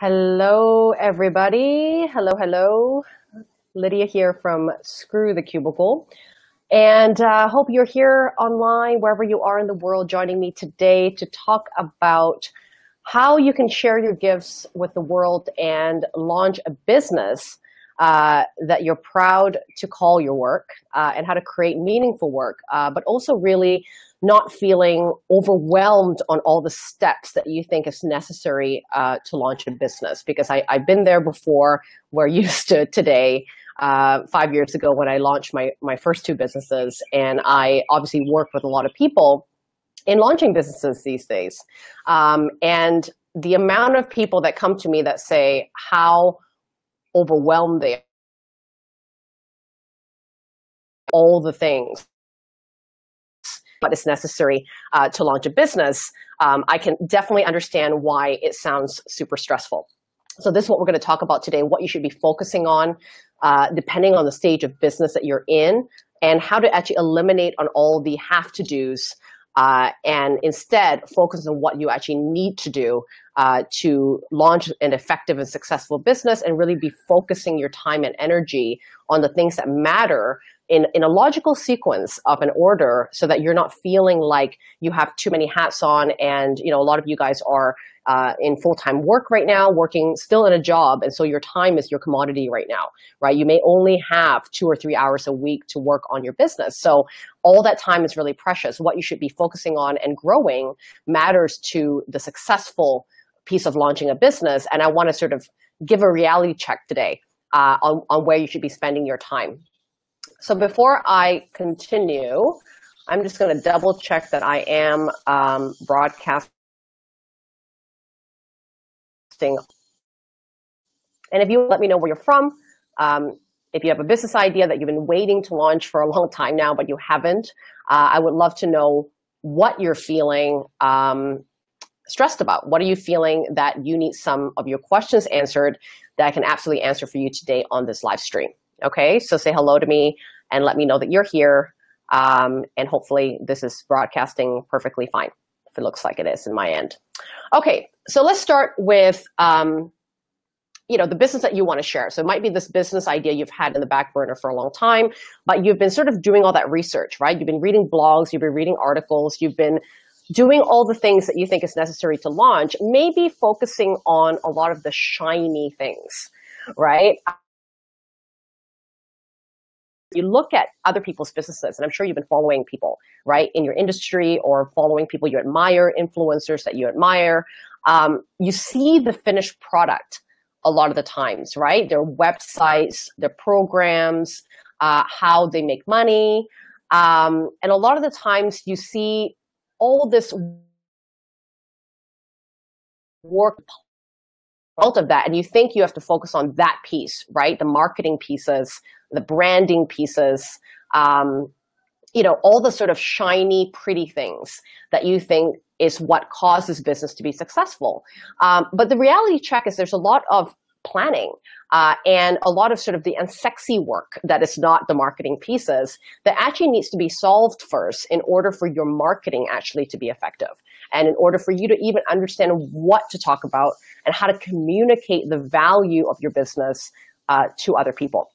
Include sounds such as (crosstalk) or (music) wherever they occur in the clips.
Hello, everybody. Hello, hello. Lydia here from Screw the Cubicle. And uh, hope you're here online, wherever you are in the world, joining me today to talk about how you can share your gifts with the world and launch a business uh, that you're proud to call your work uh, and how to create meaningful work, uh, but also really not feeling overwhelmed on all the steps that you think is necessary uh, to launch a business. Because I, have been there before where you (laughs) stood today, uh, five years ago when I launched my, my first two businesses. And I obviously work with a lot of people in launching businesses these days. Um, and the amount of people that come to me that say how overwhelmed they all the things but it's necessary uh, to launch a business, um, I can definitely understand why it sounds super stressful. So this is what we're going to talk about today, what you should be focusing on, uh, depending on the stage of business that you're in, and how to actually eliminate on all the have to dos uh, and instead focus on what you actually need to do uh, to launch an effective and successful business and really be focusing your time and energy on the things that matter in, in a logical sequence of an order so that you're not feeling like you have too many hats on and you know a lot of you guys are uh, in full-time work right now working still in a job and so your time is your commodity right now right? You may only have two or three hours a week to work on your business. So all that time is really precious. What you should be focusing on and growing matters to the successful piece of launching a business and i want to sort of give a reality check today uh, on, on where you should be spending your time so before I continue, I'm just going to double check that I am um, broadcasting. And if you let me know where you're from, um, if you have a business idea that you've been waiting to launch for a long time now, but you haven't, uh, I would love to know what you're feeling um, stressed about. What are you feeling that you need some of your questions answered that I can absolutely answer for you today on this live stream? Okay, so say hello to me and let me know that you're here. Um, and hopefully this is broadcasting perfectly fine, if it looks like it is in my end. Okay, so let's start with um, you know the business that you want to share. So it might be this business idea you've had in the back burner for a long time, but you've been sort of doing all that research, right? You've been reading blogs, you've been reading articles, you've been doing all the things that you think is necessary to launch, maybe focusing on a lot of the shiny things, right? You look at other people's businesses, and I'm sure you've been following people, right, in your industry or following people you admire, influencers that you admire, um, you see the finished product a lot of the times, right? Their websites, their programs, uh, how they make money. Um, and a lot of the times you see all this work out of that and you think you have to focus on that piece right the marketing pieces the branding pieces, um, you know, all the sort of shiny, pretty things that you think is what causes business to be successful. Um, but the reality check is there's a lot of planning uh, and a lot of sort of the unsexy work that is not the marketing pieces that actually needs to be solved first in order for your marketing actually to be effective and in order for you to even understand what to talk about and how to communicate the value of your business uh, to other people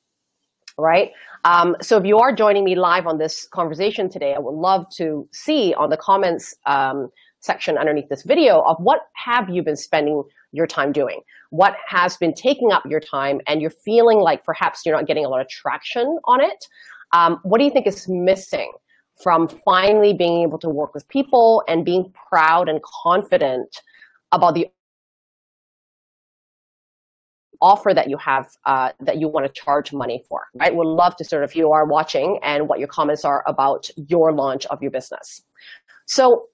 right? Um, so if you are joining me live on this conversation today, I would love to see on the comments um, section underneath this video of what have you been spending your time doing? What has been taking up your time and you're feeling like perhaps you're not getting a lot of traction on it? Um, what do you think is missing from finally being able to work with people and being proud and confident about the offer that you have uh, that you want to charge money for, right? Would love to sort of, you are watching and what your comments are about your launch of your business. So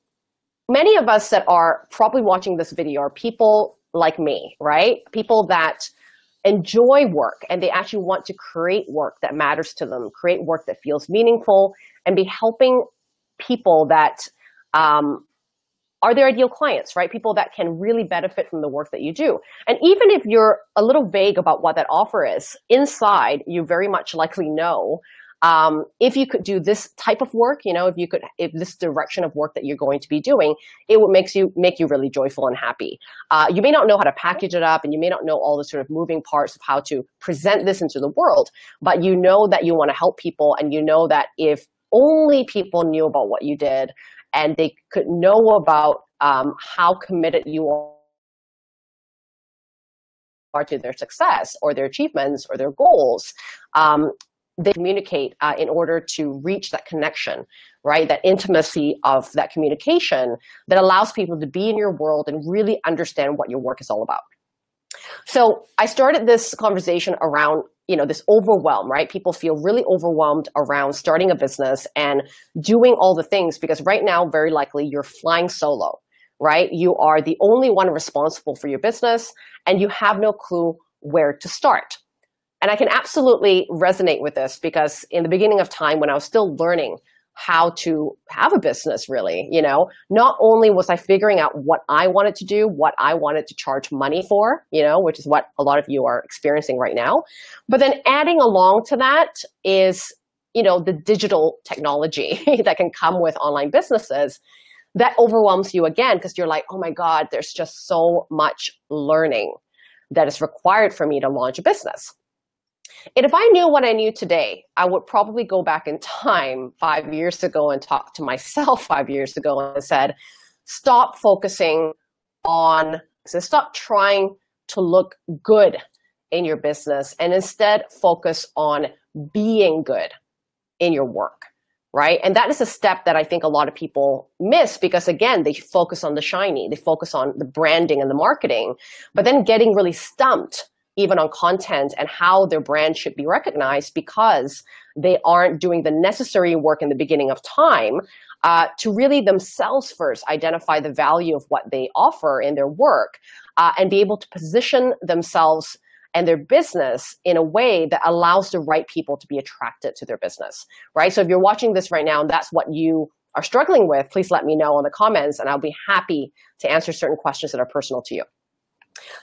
many of us that are probably watching this video are people like me, right? People that enjoy work and they actually want to create work that matters to them, create work that feels meaningful and be helping people that um, are their ideal clients, right? People that can really benefit from the work that you do. And even if you're a little vague about what that offer is, inside you very much likely know um, if you could do this type of work, you know, if you could, if this direction of work that you're going to be doing, it would makes you make you really joyful and happy. Uh, you may not know how to package it up, and you may not know all the sort of moving parts of how to present this into the world, but you know that you want to help people, and you know that if only people knew about what you did, and they could know about um, how committed you are to their success or their achievements or their goals, um, they communicate uh, in order to reach that connection, right? That intimacy of that communication that allows people to be in your world and really understand what your work is all about. So I started this conversation around, you know, this overwhelm, right? People feel really overwhelmed around starting a business and doing all the things because right now, very likely you're flying solo, right? You are the only one responsible for your business and you have no clue where to start. And I can absolutely resonate with this because in the beginning of time when I was still learning how to have a business really, you know, not only was I figuring out what I wanted to do, what I wanted to charge money for, you know, which is what a lot of you are experiencing right now, but then adding along to that is, you know, the digital technology (laughs) that can come with online businesses that overwhelms you again because you're like, oh my God, there's just so much learning that is required for me to launch a business. And if I knew what I knew today, I would probably go back in time five years ago and talk to myself (laughs) five years ago and said, stop focusing on, so stop trying to look good in your business and instead focus on being good in your work right? And that is a step that I think a lot of people miss because again, they focus on the shiny, they focus on the branding and the marketing, but then getting really stumped even on content and how their brand should be recognized because they aren't doing the necessary work in the beginning of time uh, to really themselves first identify the value of what they offer in their work uh, and be able to position themselves and their business in a way that allows the right people to be attracted to their business, right? So if you're watching this right now and that's what you are struggling with, please let me know in the comments and I'll be happy to answer certain questions that are personal to you.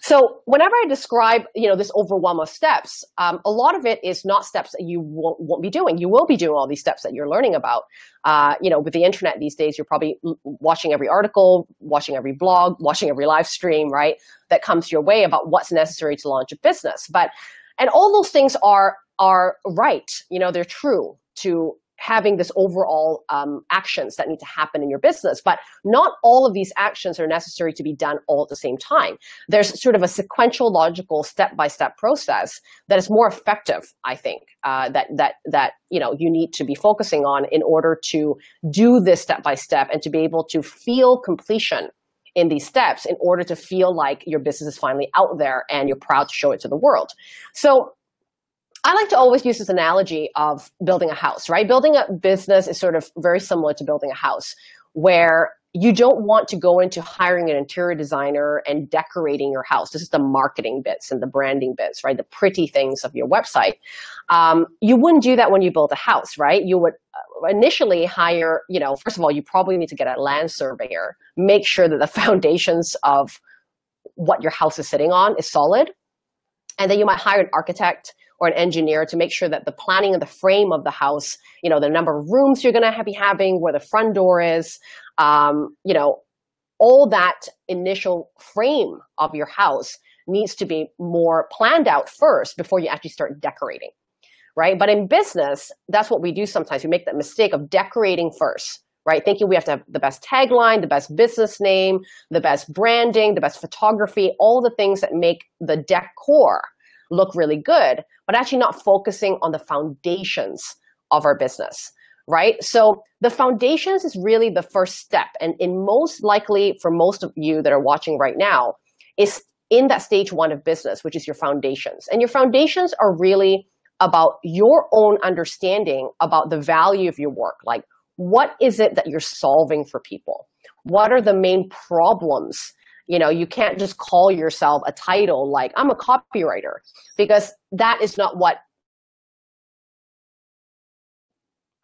So whenever I describe, you know, this overwhelm of steps, um, a lot of it is not steps that you won't, won't, be doing. You will be doing all these steps that you're learning about. Uh, you know, with the internet these days, you're probably watching every article, watching every blog, watching every live stream, right? That comes your way about what's necessary to launch a business. But, and all those things are, are right. You know, they're true to having this overall um, actions that need to happen in your business. But not all of these actions are necessary to be done all at the same time. There's sort of a sequential, logical, step-by-step process that is more effective, I think, uh, that that that you know you need to be focusing on in order to do this step by step and to be able to feel completion in these steps in order to feel like your business is finally out there and you're proud to show it to the world. So I like to always use this analogy of building a house, right? Building a business is sort of very similar to building a house where you don't want to go into hiring an interior designer and decorating your house. This is the marketing bits and the branding bits, right? The pretty things of your website. Um, you wouldn't do that when you build a house, right? You would uh, initially hire, you know, first of all, you probably need to get a land surveyor, make sure that the (laughs) foundations of what your house is sitting on is solid. And then you might hire an architect or an engineer to make sure that the planning of the frame of the house, you know, the number of rooms you're going to be having, where the front door is, um, you know, all that initial frame of your house needs to be more planned out first before you actually start decorating, right? But in business, that's what we do sometimes. We make that mistake of decorating first, right? Thinking we have to have the best tagline, the best business name, the best branding, the best photography, all the things that make the decor look really good, but actually not focusing on the foundations of our business, right? So the foundations is really the first step. And in most likely for most of you that are watching right now, is in that stage one of business, which is your foundations. And your foundations are really about your own understanding about the value of your work. Like, what is it that you're solving for people? What are the main problems you know, you can't just call yourself a title like I'm a copywriter because that is not what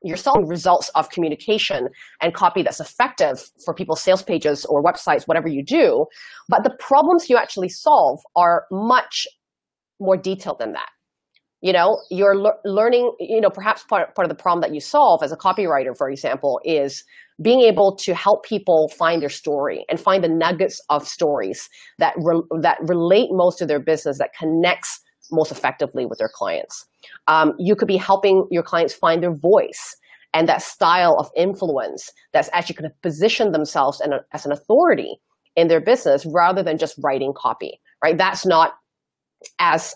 you're selling results of communication and copy that's effective for people's sales pages or websites, whatever you do. But the problems you actually solve are much more detailed than that. You know you're le- learning you know perhaps part, part of the problem that you solve as a copywriter for example is being able to help people find their story and find the nuggets of stories that re- that relate most to their business that connects most effectively with their clients. Um, you could be helping your clients find their voice and that style of influence that's actually going to position themselves a, as an authority in their business rather than just writing copy right? That's not as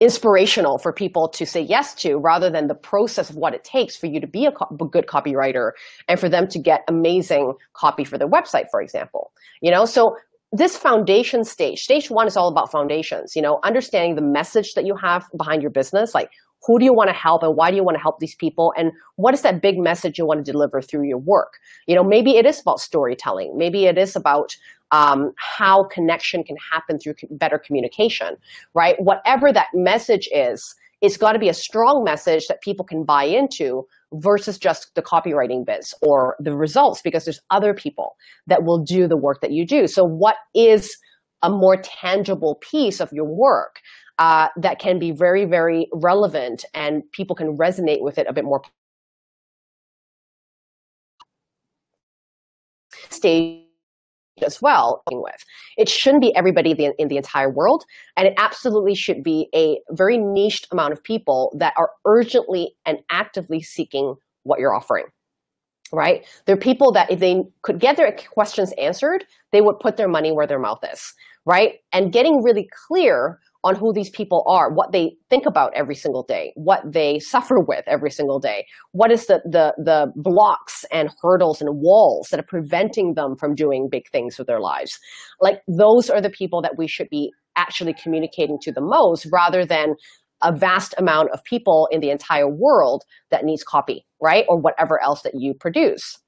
inspirational for people to say yes to rather than the process of what it takes for you to be a, co- good copywriter and for them to get amazing copy for their website for example you know? So this foundation stage stage one is all about foundations you know understanding the message that you have behind your business like who do you want to help and why do you want to help these people and what is that big message you want to deliver through your work you know maybe it is about storytelling maybe it is about um, how connection can happen through better communication, right? Whatever that message is, it's got to be a strong message that people can buy into versus just the copywriting bits or the results because there's other people that will do the work that you do. So, what is a more tangible piece of your work uh, that can be very, very relevant and people can resonate with it a bit more? Stay as well with. It shouldn't be everybody in the entire world, and it absolutely should be a very niched amount of people that are urgently and actively seeking what you're offering. Right? There are people that if they could get their questions answered, they would put their money where their mouth is. Right? And getting really clear on who these people are, what they think about every single day, what they suffer with every single day, what is the, the, the blocks and hurdles and walls that are preventing them from doing big things with their lives. Like those are the people that we should be actually communicating to the most rather than a vast amount of people in the entire world that needs copy, right? Or whatever else that you produce.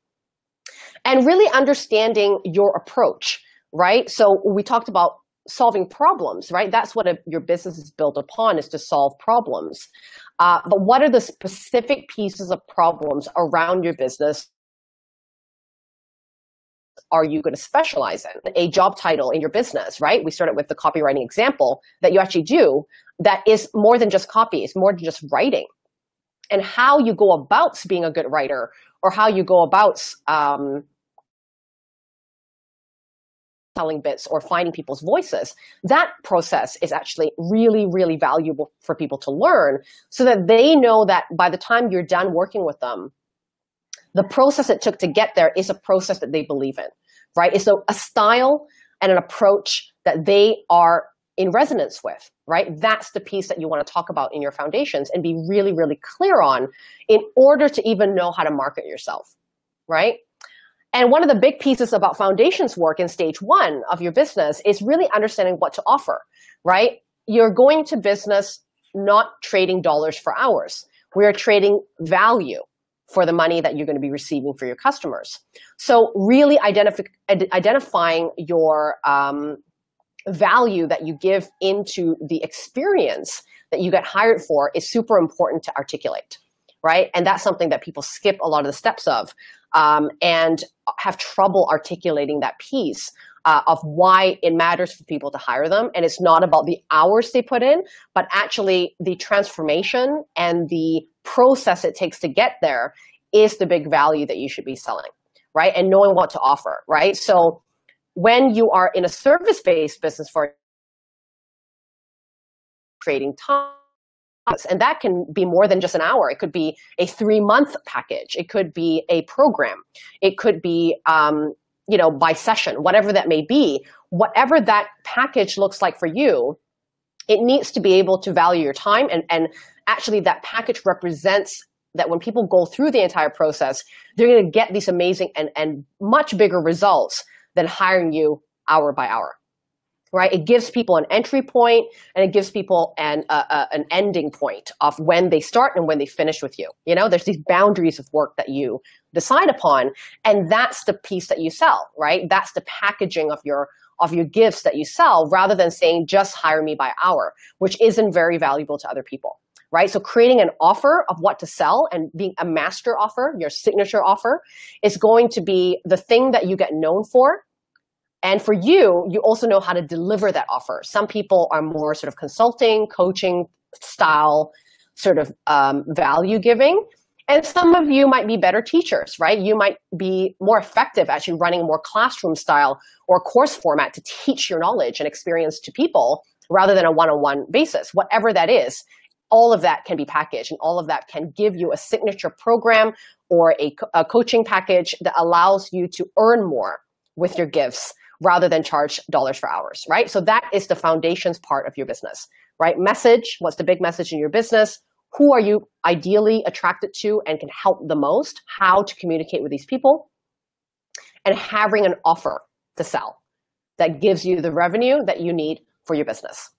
And really understanding your approach, right? So we talked about solving problems, right? That's what a, your business is built upon is to solve problems. Uh, but what are the specific pieces of problems around your business are you going to specialize in? A job title in your business, right? We started with the copywriting example that you actually do that is more than just copy, it's more than just writing. And how you go about being a good writer or how you go about um, telling bits or finding people's voices, that process is actually really, really valuable for people to learn so that they know that by the time you're done working with them, the process it took to get there is a process that they believe in, right? It's a, a style and an approach that they are in resonance with, right? That's the piece that you want to talk about in your foundations and be really, really clear on in order to even know how to market yourself, right? And one of the big pieces about foundations work in stage one of your business is really understanding what to offer, right? You're going to business not trading dollars for hours. We are trading value for the money that you're going to be receiving for your customers. So really identif- identifying your um, value that you give into the experience that you get hired for is super important to articulate right? And that's something that people skip a lot of the steps of um, and have trouble articulating that piece uh, of why it matters for people to hire them. And it's not about the hours they put in, but actually the transformation and the process it takes to get there is the big value that you should be selling, right? And knowing what to offer, right? So when you are in a service based business for trading time, and that can be more than just an hour. It could be a three month package. It could be a program. It could be, um, you know, by session, whatever that may be. Whatever that package looks like for you, it needs to be able to value your time. And, and actually, that package represents that when people go through the entire process, they're going to get these amazing and, and much bigger results than hiring you hour by hour right? It gives people an entry point and it gives people an, uh, uh, an ending point of when they start and when they finish with you. You know, there's these boundaries of work that you decide upon, and that's the piece that you sell, right? That's the packaging of your of your gifts that you sell rather than saying just hire me by hour, which isn't very valuable to other people. Right. So creating an offer of what to sell and being a master offer, your signature offer, is going to be the thing that you get known for and for you, you also know how to deliver that offer. Some people are more sort of consulting, coaching style sort of um, value giving. And some of you might be better teachers, right? You might be more effective actually running a more classroom style or course format to teach your knowledge and experience to people rather than a one-on-one basis, whatever that is. All of that can be packaged and all of that can give you a signature program or a, a coaching package that allows you to earn more with your gifts rather than charge dollars for hours, right? So that is the foundations part of your business, right? Message, what's the big message in your business? Who are you ideally attracted to and can help the most? How to communicate with these people? And having an offer to sell that gives you the revenue that you need for your business.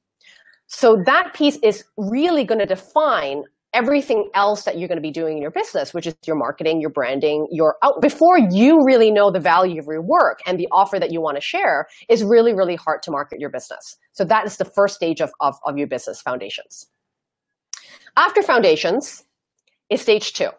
So that piece is really going to define everything else that you're going to be doing in your business, which is your marketing, your branding, your out before you really know the value of your work and the offer that you want to share is really, really hard to market your business. So that is the first stage of, of, of your business foundations. After foundations is stage two,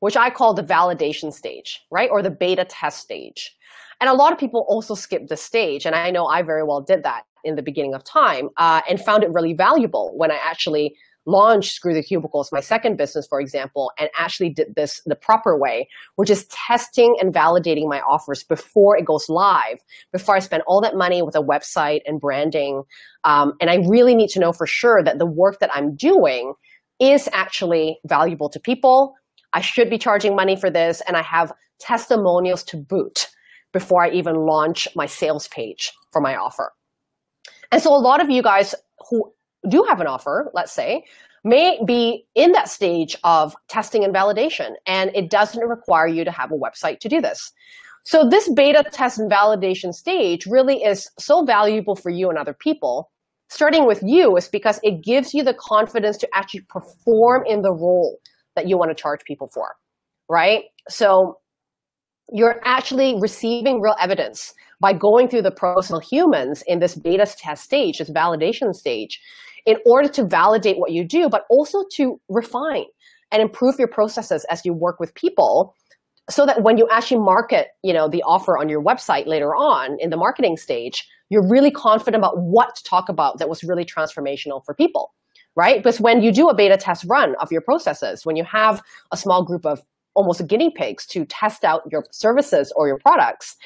which I call the validation stage, right? Or the beta test stage. And a lot of people also skip this stage. And I know I very well did that in the beginning of time uh, and found it really valuable when I actually launched Screw the Cubicles, my second business, for example, and actually did this the proper way, which is testing and validating my offers before it goes live, before I spend all that money with a website and branding. Um, and I really need to know for sure that the work that I'm doing is actually valuable to people. I should be charging money for this, and I have testimonials to boot before I even launch my sales page for my offer. And so a lot of you guys who do have an offer, let's say, may be in that stage of testing and validation, and it doesn't require you to have a website to do this. So this beta test and validation stage really is so valuable for you and other people. Starting with you is because it gives you the confidence to actually perform in the role that you want to charge people for, right? So you're actually receiving real evidence by going through the personal humans in this beta test stage, this validation stage in order to validate what you do, but also to refine and improve your processes as you work with people so that when you actually market you know the offer on your website later on in the marketing stage you're really confident about what to talk about that was really transformational for people right? Because when you do a beta test run of your processes when you have a small group of almost guinea pigs to test out your services or your products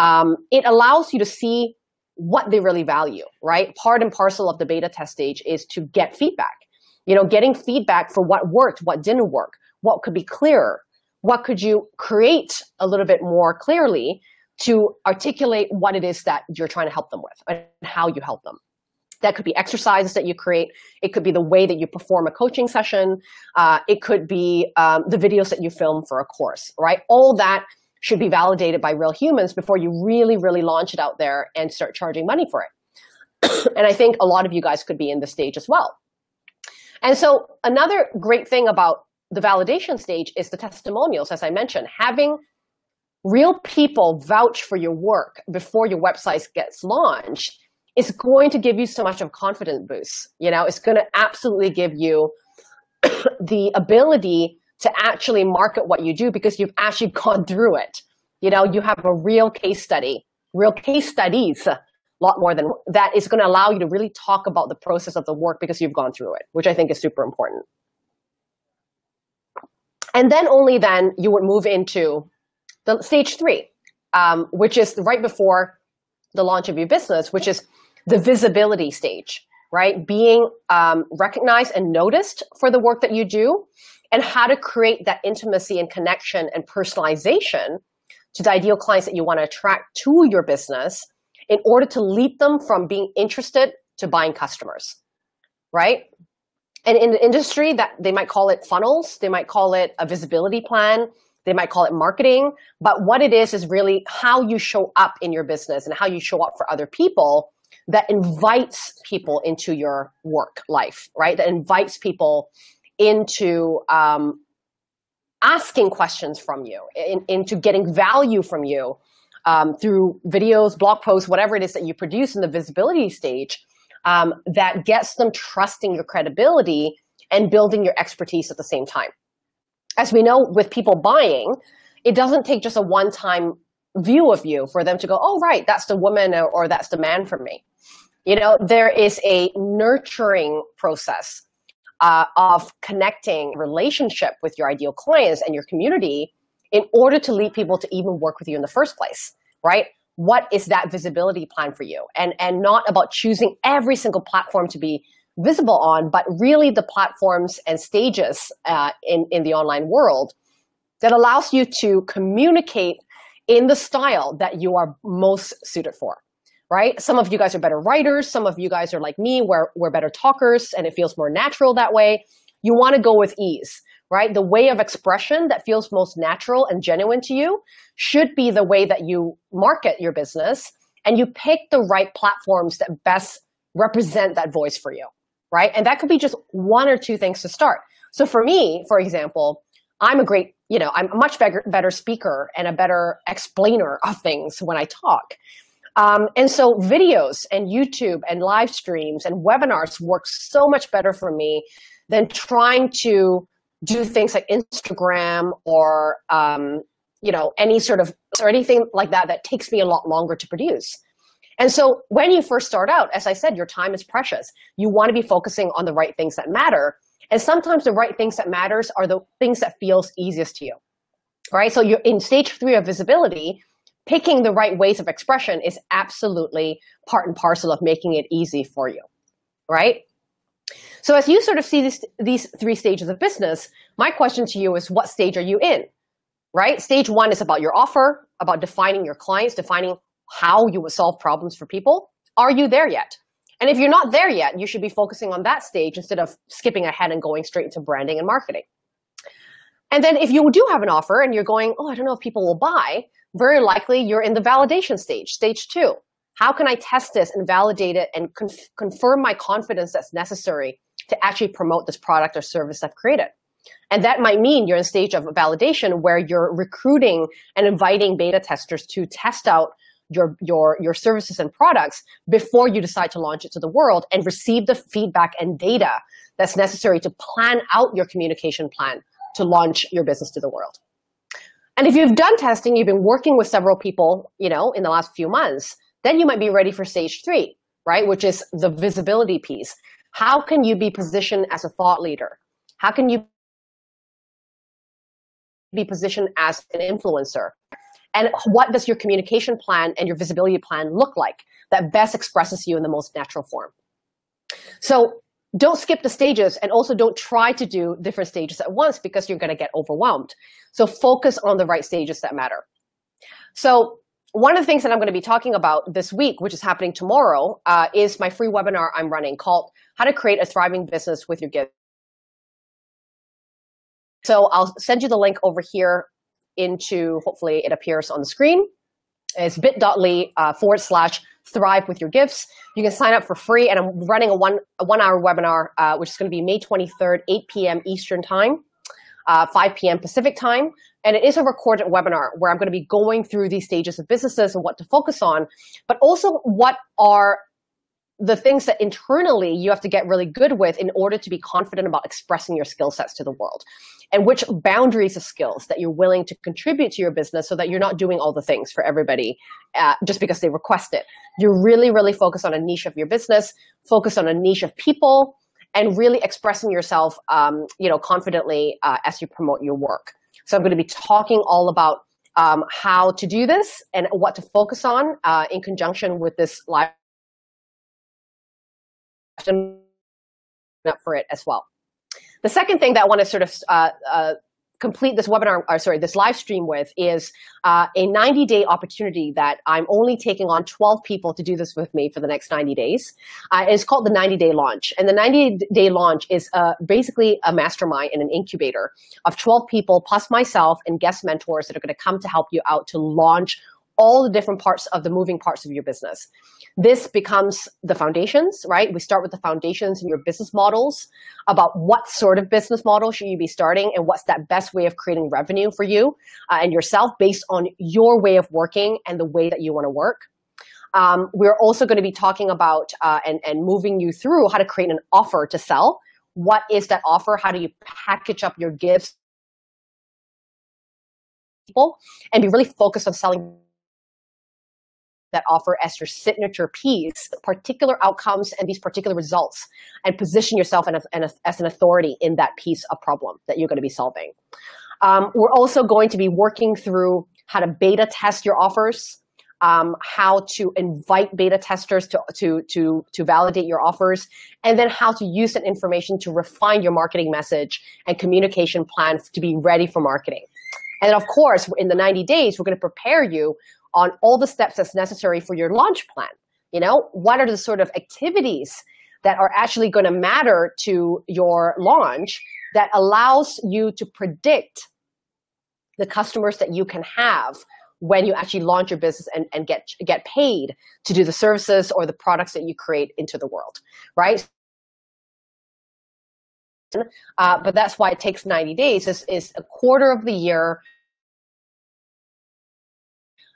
um, it allows you to see what they really value, right? Part and parcel of the beta test stage is to get feedback. You know, getting feedback for what worked, what didn't work, what could be clearer, what could you create a little bit more clearly to articulate what it is that you're trying to help them with and how you help them. That could be exercises that you create. It could be the way that you perform a coaching session. Uh, it could be um, the videos that you film for a course, right? All that should be validated by real humans before you really, really launch it out there and start charging money for it. (clears throat) and I think a lot of you guys could be in this stage as well. And so another great thing about the validation stage is the testimonials, as I mentioned, having real people vouch for your work before your website gets launched is going to give you so much of confidence boost. You know, it's going to absolutely give you (clears throat) the ability to actually market what you do because you've actually gone through it. You know, you have a real case study, real case studies, a lot more than that is going to allow you to really talk about the process of the work because you've gone through it, which I think is super important. And then only then you would move into the stage three, um, which is right before the launch of your business, which is the visibility stage, right? Being um, recognized and noticed for the work that you do and how to create that intimacy and connection and personalization to the ideal clients that you want to attract to your business in order to lead them from being interested to buying customers, right? And in the industry that they might call it funnels, they might call it a visibility plan, they might call it marketing, but what it is is really how you show up in your business and how you show up for other people that invites people into your work life, right? That invites people into um, asking questions from you, in, into getting value from you um, through videos, blog posts, whatever it is that you produce in the visibility stage, um, that gets them trusting your credibility and building your expertise at the same time. As we know with people buying, it doesn't take just a one time view of you for them to go, oh, right, that's the woman or, or that's the man for me. You know, there is a nurturing process uh, of connecting relationship with your ideal clients and your community in order to lead people to even work with you in the first place, right? What is that visibility plan for you? And, and not about choosing every single platform to be visible on, but really the platforms and stages uh, in, in the online world that allows you to communicate in the style that you are most suited for right? Some of you guys are better writers. Some of you guys are like me, where we're better talkers and it feels more natural that way. You want to go with ease, right? The way of expression that feels most natural and genuine to you should be the way that you market your business and you pick the right platforms that best represent that voice for you, right? And that could be just one or two things to start. So for me, for example, I'm a great, you know, I'm a much better, better speaker and a better explainer of things when I talk. Um, and so videos and YouTube and live streams and webinars work so much better for me than trying to do things like Instagram or um, you know any sort of or anything like that that takes me a lot longer to produce. And so when you first start out, as I said, your time is precious. You want to be focusing on the right things that matter. And sometimes the right things that matters are the things that feels easiest to you. Right? So you're in stage three of visibility, picking the right ways of expression is absolutely part and parcel of making it easy for you, right? So as you sort of see this, these three stages of business, my question to you is what stage are you in, right? Stage one is about your offer, about defining your clients, defining how you will solve problems for people. Are you there yet? And if you're not there yet, you should be focusing on that stage instead of skipping ahead and going straight into branding and marketing. And then if you do have an offer and you're going, oh, I don't know if people will buy, very likely you're in the validation stage, stage two. How can I test this and validate it and conf confirm my confidence that's necessary to actually promote this product or service I've created? And that might mean you're in stage of validation where you're recruiting and inviting beta testers to test out your, your, your services and products before you decide to launch it to the world and receive the feedback and data that's necessary to plan out your communication plan to launch your business to the world. And if you've done testing, you've been working with several people, you know, in the last few months, then you might be ready for stage three, right? Which is the visibility piece. How can you be positioned as a thought leader? How can you be positioned as an influencer? And what does your communication plan and your visibility plan look like that best expresses you in the most natural form? So don't skip the stages and also don't try to do different stages at once because you're going to get overwhelmed. So focus on the right stages that matter. So one of the things that I'm going to be talking about this week, which is happening tomorrow, uh, is my free webinar I'm running called How to Create a Thriving Business with Your Gifts. So I'll send you the link over here into, hopefully it appears on the screen. It's bit.ly uh, forward slash thrive with your gifts. You can sign up for free, and I'm running a one a one hour webinar, uh, which is going to be May 23rd, 8 p.m. Eastern time, uh, 5 p.m. Pacific time, and it is a recorded webinar where I'm going to be going through these stages of businesses and what to focus on, but also what are the things that internally you have to get really good with in order to be confident about expressing your skill sets to the world and which boundaries of skills that you're willing to contribute to your business so that you're not doing all the things for everybody uh, just because they request it. You're really really focused on a niche of your business focus on a niche of people and really expressing yourself um, you know confidently uh, as you promote your work. So i'm going to be talking all about um, how to do this and what to focus on uh, in conjunction with this live up for it as well. The second thing that I want to sort of uh, uh, complete this webinar, or sorry, this live stream with is uh, a 90 day opportunity that I'm only taking on 12 people to do this with me for the next 90 days. Uh, it's called the 90 day launch. And the 90 day launch is uh, basically a mastermind and an incubator of 12 people plus myself and guest mentors that are going to come to help you out to launch all the different parts of the moving parts of your business. This becomes the foundations, right? We start with the foundations in your business models about what sort of business model should you be starting and what's that best way of creating revenue for you uh, and yourself based on your way of working and the way that you want to work. Um, we're also going to be talking about uh, and, and moving you through how to create an offer to sell. What is that offer? How do you package up your gifts? People and be really focused on selling that offer as your signature piece particular outcomes and these particular results and position yourself as an authority in that piece of problem that you're going to be solving. Um, we're also going to be working through how to beta test your offers, um, how to invite beta testers to, to, to, to validate your offers, and then how to use that information to refine your marketing message and communication plan to be ready for marketing. And then of course, in the 90 days, we're going to prepare you on all the steps that's necessary for your launch plan. You know, what are the sort of activities that are actually going to matter to your launch that allows you to predict the customers that you can have when you actually launch your business and, and get get paid to do the services or the products that you create into the world, right? Uh, but that's why it takes 90 days is, is a quarter of the year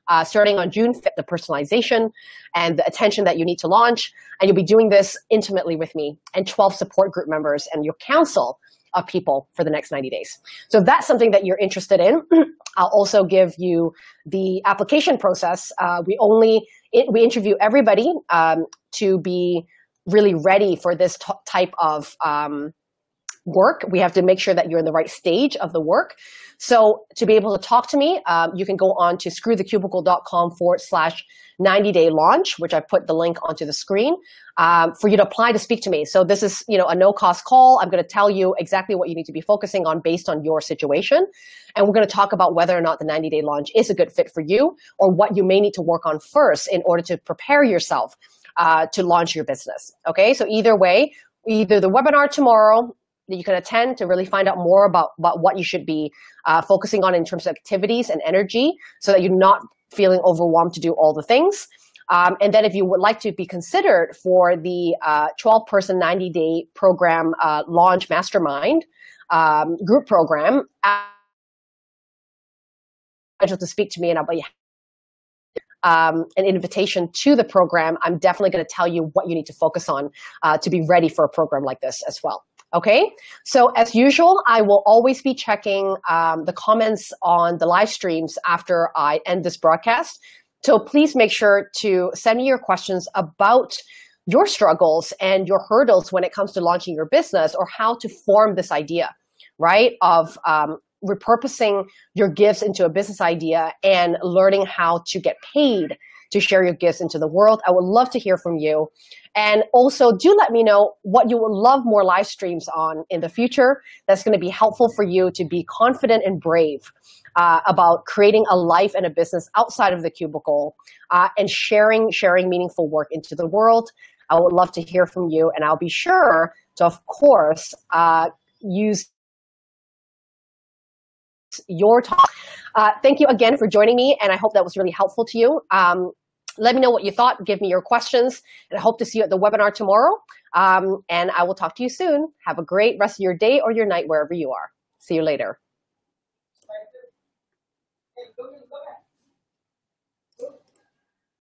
uh, starting on June 5th, the personalization and the attention that you need to launch. And you'll be doing this intimately with me and 12 support group members and your council of people for the next 90 days. So if that's something that you're interested in, (clears throat) I'll also give you the application process. Uh, we only, it, we interview everybody um, to be really ready for this type of um, work. We have to make sure that you're in the right stage of the work. So to be able to talk to me, um, you can go on to screwthecubicle.com forward slash 90 day launch, which I put the link onto the screen um, for you to apply to speak to me. So this is, you know, a no cost call. I'm going to tell you exactly what you need to be focusing on based on your situation. And we're going to talk about whether or not the 90 day launch is a good fit for you or what you may need to work on first in order to prepare yourself uh, to launch your business. Okay. So either way, either the webinar tomorrow that you can attend to really find out more about, about what you should be uh, focusing on in terms of activities and energy so that you're not feeling overwhelmed to do all the things. Um, and then if you would like to be considered for the 12-person, uh, 90-day program uh, launch mastermind um, group program, just to speak to me and I'll be um, an invitation to the program, I'm definitely going to tell you what you need to focus on uh, to be ready for a program like this as well. Okay, so as usual, I will always be checking um, the comments on the live streams after I end this broadcast. So please make sure to send me your questions about your struggles and your hurdles when it comes to launching your business or how to form this idea, right? Of um, repurposing your gifts into a business idea and learning how to get paid to share your gifts into the world. I would love to hear from you. And also do let me know what you would love more live streams on in the future that's going to be helpful for you to be confident and brave uh, about creating a life and a business outside of the cubicle uh, and sharing, sharing meaningful work into the world. I would love to hear from you and I'll be sure to, of course, uh, use your talk. Uh, thank you again for joining me, and I hope that was really helpful to you. Um, let me know what you thought. Give me your questions. And I hope to see you at the webinar tomorrow. Um, and I will talk to you soon. Have a great rest of your day or your night, wherever you are. See you later.